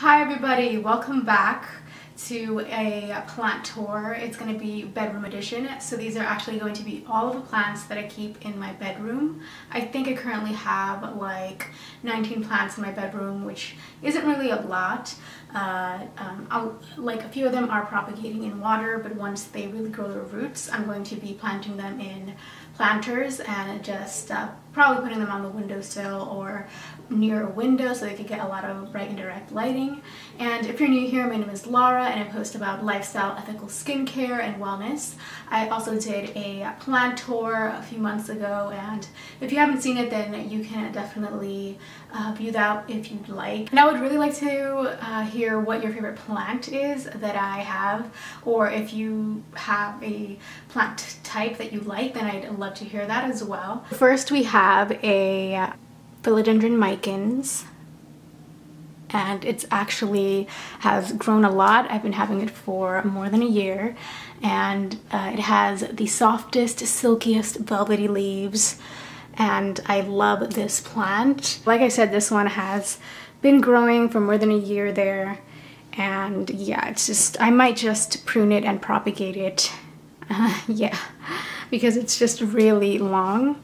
Hi everybody, welcome back to a plant tour. It's going to be bedroom edition. So these are actually going to be all of the plants that I keep in my bedroom. I think I currently have like 19 plants in my bedroom, which isn't really a lot. Uh, um, like a few of them are propagating in water, but once they really grow their roots, I'm going to be planting them in planters and just uh, probably putting them on the windowsill or near a window so they could get a lot of bright and direct lighting. And if you're new here, my name is Laura and I post about lifestyle, ethical skincare, and wellness. I also did a plant tour a few months ago and if you haven't seen it then you can definitely uh, view that if you'd like. And I would really like to uh, hear what your favorite plant is that I have or if you have a plant type that you like then I'd love to hear that as well. First we have a philodendron micans and it's actually has grown a lot. I've been having it for more than a year and uh, it has the softest, silkiest, velvety leaves and I love this plant. Like I said, this one has been growing for more than a year there and yeah, it's just, I might just prune it and propagate it. Uh, yeah, because it's just really long.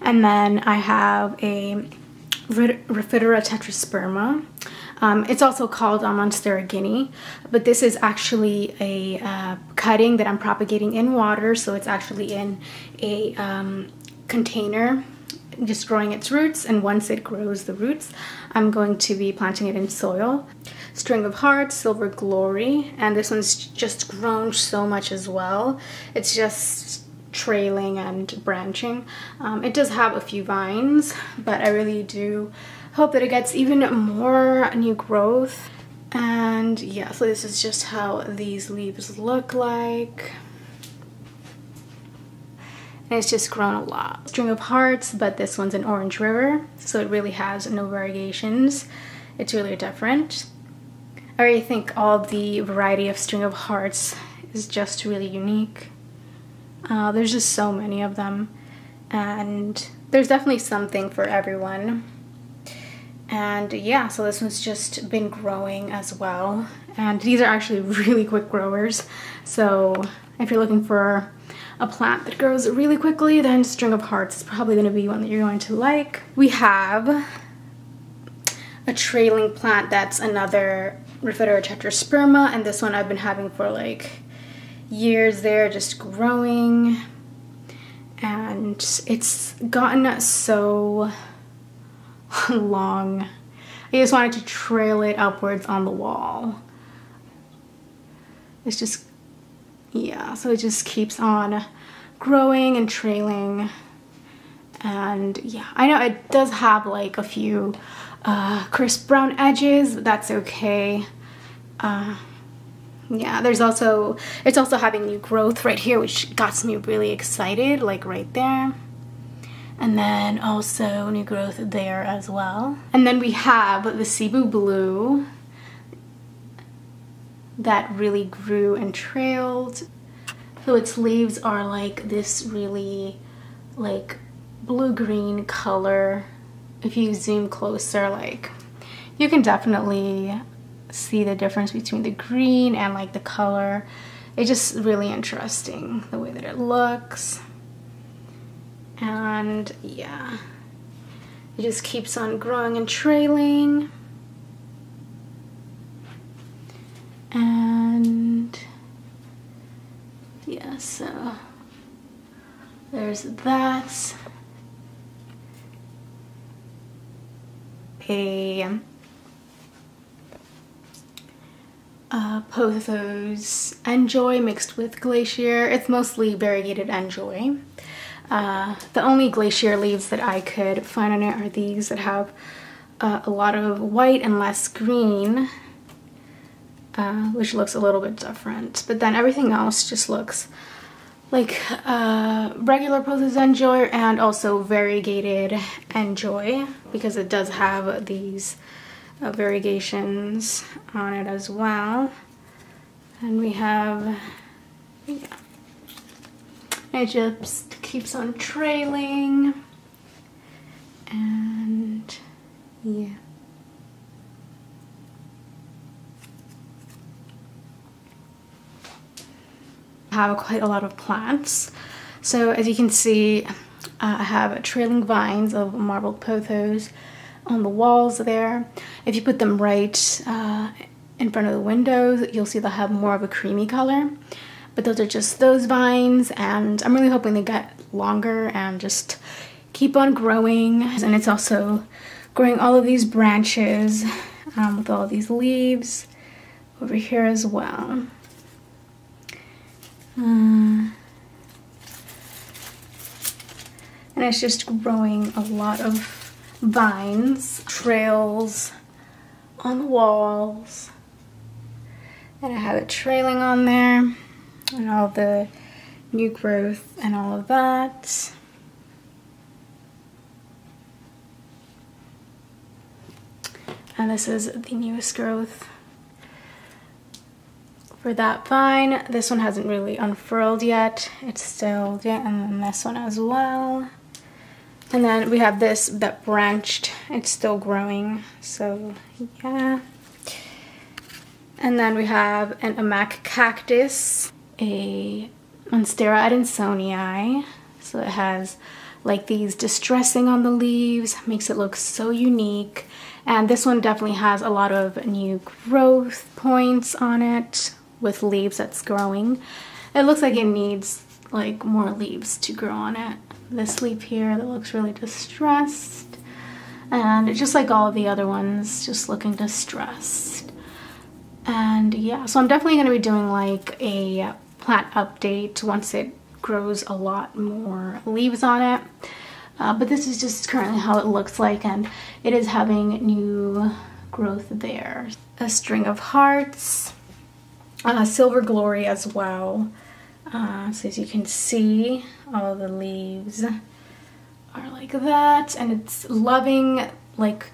And then I have a Rhaphidophora tetrasperma. Um, it's also called Monstera guinea, but this is actually a uh, cutting that I'm propagating in water, so it's actually in a um, container just growing its roots and once it grows the roots I'm going to be planting it in soil. String of Hearts, Silver Glory, and this one's just grown so much as well. It's just trailing and branching. Um, it does have a few vines, but I really do hope that it gets even more new growth. And yeah, so this is just how these leaves look like. And it's just grown a lot. String of Hearts, but this one's an Orange River, so it really has no variegations. It's really different. I really think all the variety of String of Hearts is just really unique. Uh, there's just so many of them and there's definitely something for everyone. And yeah, so this one's just been growing as well. And these are actually really quick growers. So if you're looking for a plant that grows really quickly, then String of Hearts is probably gonna be one that you're going to like. We have a trailing plant that's another Rhaphidophora tetrasperma, and this one I've been having for like years there just growing and it's gotten so long. I just wanted to trail it upwards on the wall. It's just, yeah, so it just keeps on growing and trailing. And yeah, I know it does have like a few uh, crisp brown edges, but that's okay. Uh, yeah there's also it's also having new growth right here which got me really excited like right there. And then also new growth there as well. And then we have the cebu blue that really grew and trailed. So its leaves are like this really like blue-green color. If you zoom closer like you can definitely see the difference between the green and like the color. It's just really interesting the way that it looks. And yeah, it just keeps on growing and trailing. And yeah, so there's that. A uh, Pothos N'Joy mixed with Glacier. It's mostly variegated N'Joy. Uh, the only Glacier leaves that I could find on it are these that have uh, a lot of white and less green, uh, which looks a little bit different. But then everything else just looks like uh, regular Pothos N'Joy and also variegated N'Joy because it does have these of variegations on it as well. And we have, yeah, it just keeps on trailing. And yeah. have quite a lot of plants. So as you can see, uh, I have trailing vines of marbled pothos, on the walls there. If you put them right uh, in front of the windows, you'll see they'll have more of a creamy color. But those are just those vines and I'm really hoping they get longer and just keep on growing. And it's also growing all of these branches um, with all these leaves over here as well. Uh, and it's just growing a lot of vines, trails on the walls. And I have it trailing on there and all the new growth and all of that. And this is the newest growth for that vine. This one hasn't really unfurled yet. It's still, yeah, and then this one as well. And then we have this that branched. It's still growing, so yeah. And then we have an Amac cactus, a Monstera adansonii. So it has like these distressing on the leaves, makes it look so unique. And this one definitely has a lot of new growth points on it with leaves that's growing. It looks like it needs like more leaves to grow on it. This leaf here that looks really distressed. And just like all of the other ones, just looking distressed. And yeah, so I'm definitely going to be doing like a plant update once it grows a lot more leaves on it. Uh, but this is just currently how it looks like and it is having new growth there. A string of hearts, uh, silver glory as well. Uh, so as you can see, all the leaves are like that and it's loving, like,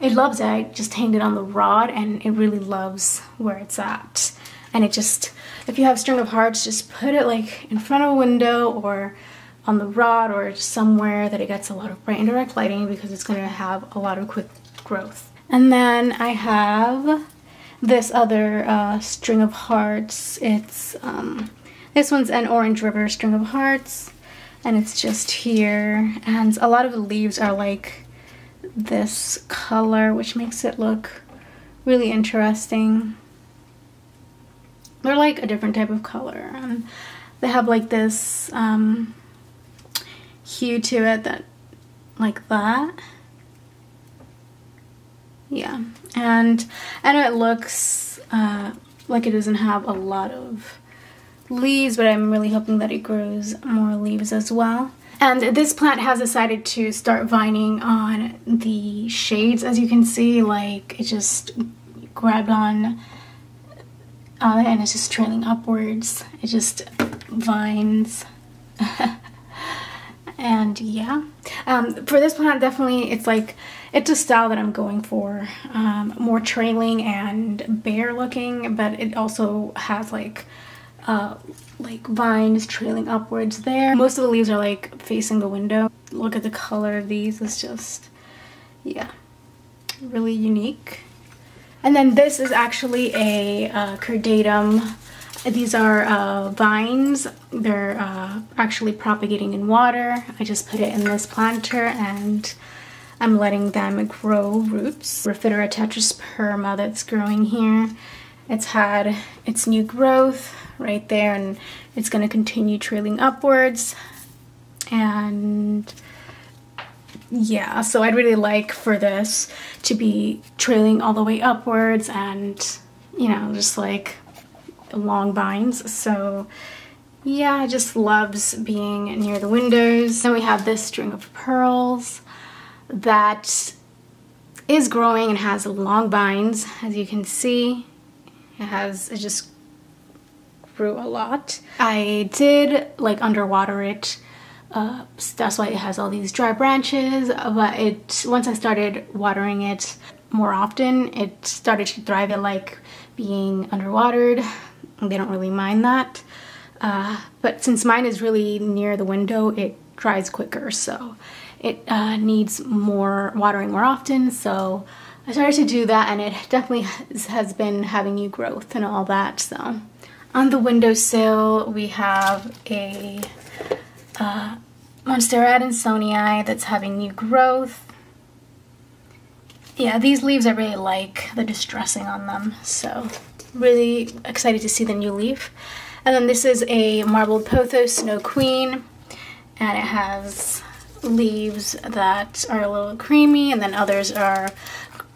it loves it. I just hanged it on the rod and it really loves where it's at. And it just, if you have string of hearts, just put it like in front of a window or on the rod or somewhere that it gets a lot of bright and direct lighting because it's going to have a lot of quick growth. And then I have this other uh, string of hearts. It's um, this one's an Orange River string of hearts and it's just here and a lot of the leaves are like this color which makes it look really interesting. They're like a different type of color and they have like this um, hue to it that like that. Yeah, and I know it looks uh, like it doesn't have a lot of leaves, but I'm really hoping that it grows more leaves as well. And this plant has decided to start vining on the shades, as you can see, like it just grabbed on uh, and it's just trailing upwards. It just vines. and yeah, um, for this plant, definitely it's like it's a style that I'm going for. Um, more trailing and bare looking, but it also has like uh, like vines trailing upwards there. Most of the leaves are like facing the window. Look at the color of these, it's just, yeah, really unique. And then this is actually a uh. These are uh, vines. They're uh, actually propagating in water. I just put it in this planter and I'm letting them grow roots. Rhaphidophora tetrasperma that's growing here. It's had its new growth right there and it's going to continue trailing upwards. And yeah, so I'd really like for this to be trailing all the way upwards and, you know, just like long vines. So yeah, it just loves being near the windows. Then we have this string of pearls that is growing and has long vines as you can see it has it just grew a lot. I did like underwater it uh, that's why it has all these dry branches but it once I started watering it more often it started to thrive at like being underwatered they don't really mind that. Uh, but since mine is really near the window it dries quicker so it uh, needs more watering more often so I started to do that and it definitely has been having new growth and all that so On the windowsill, we have a uh, Monstera adansonii that's having new growth. Yeah, these leaves I really like the distressing on them, so really excited to see the new leaf. And then this is a marbled pothos snow queen, and it has leaves that are a little creamy, and then others are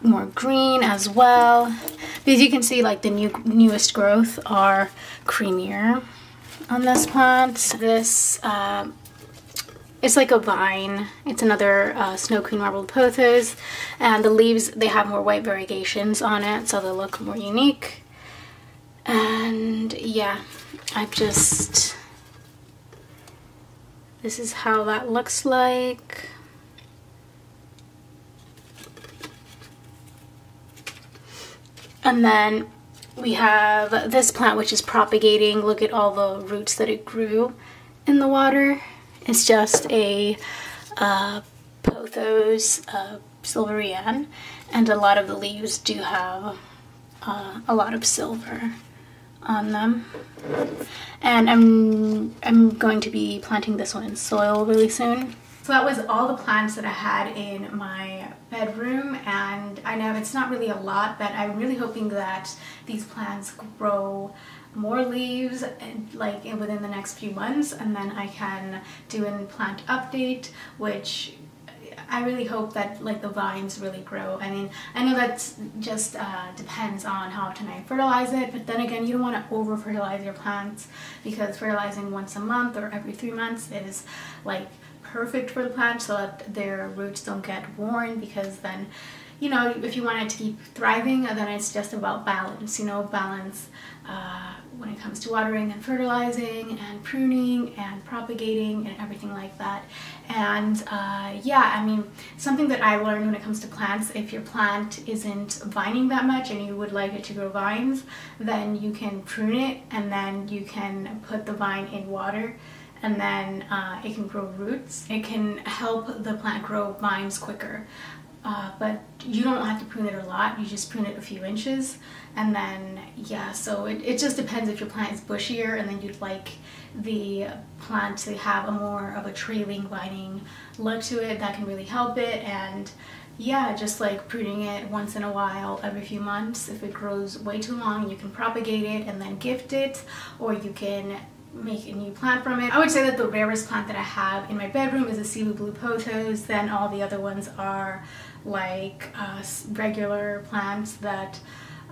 more green as well. But as you can see, like the new newest growth are creamier on this plant. This uh, it's like a vine. It's another uh, Snow Queen Marbled Pothos. And the leaves, they have more white variegations on it, so they look more unique. And yeah, I've just... This is how that looks like. And then we have this plant which is propagating. Look at all the roots that it grew in the water. It's just a uh, Pothos uh, Silvery Ann, and a lot of the leaves do have uh, a lot of silver on them. And I'm, I'm going to be planting this one in soil really soon. So that was all the plants that I had in my bedroom and I know it's not really a lot but I'm really hoping that these plants grow more leaves like within the next few months and then I can do a plant update which I really hope that like the vines really grow. I mean, I know that just uh, depends on how often I fertilize it, but then again, you don't want to over fertilize your plants because fertilizing once a month or every three months is like perfect for the plant so that their roots don't get worn because then you know, if you want it to keep thriving, then it's just about balance, you know, balance uh, when it comes to watering and fertilizing and pruning and propagating and everything like that. And uh, yeah, I mean, something that I learned when it comes to plants, if your plant isn't vining that much and you would like it to grow vines, then you can prune it and then you can put the vine in water and then uh, it can grow roots. It can help the plant grow vines quicker. Uh, but you don't have to prune it a lot, you just prune it a few inches and then yeah so it, it just depends if your plant is bushier and then you'd like the plant to have a more of a trailing vining look to it that can really help it and yeah just like pruning it once in a while every few months if it grows way too long you can propagate it and then gift it or you can make a new plant from it. I would say that the rarest plant that I have in my bedroom is a Cebu Blue Pothos, then all the other ones are like uh, regular plants that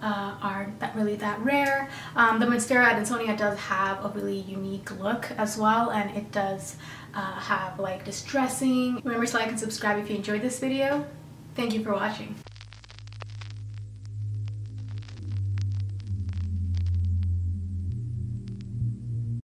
uh, are that really that rare. Um, the Monstera adansonii does have a really unique look as well and it does uh, have like distressing. Remember to like and subscribe if you enjoyed this video. Thank you for watching.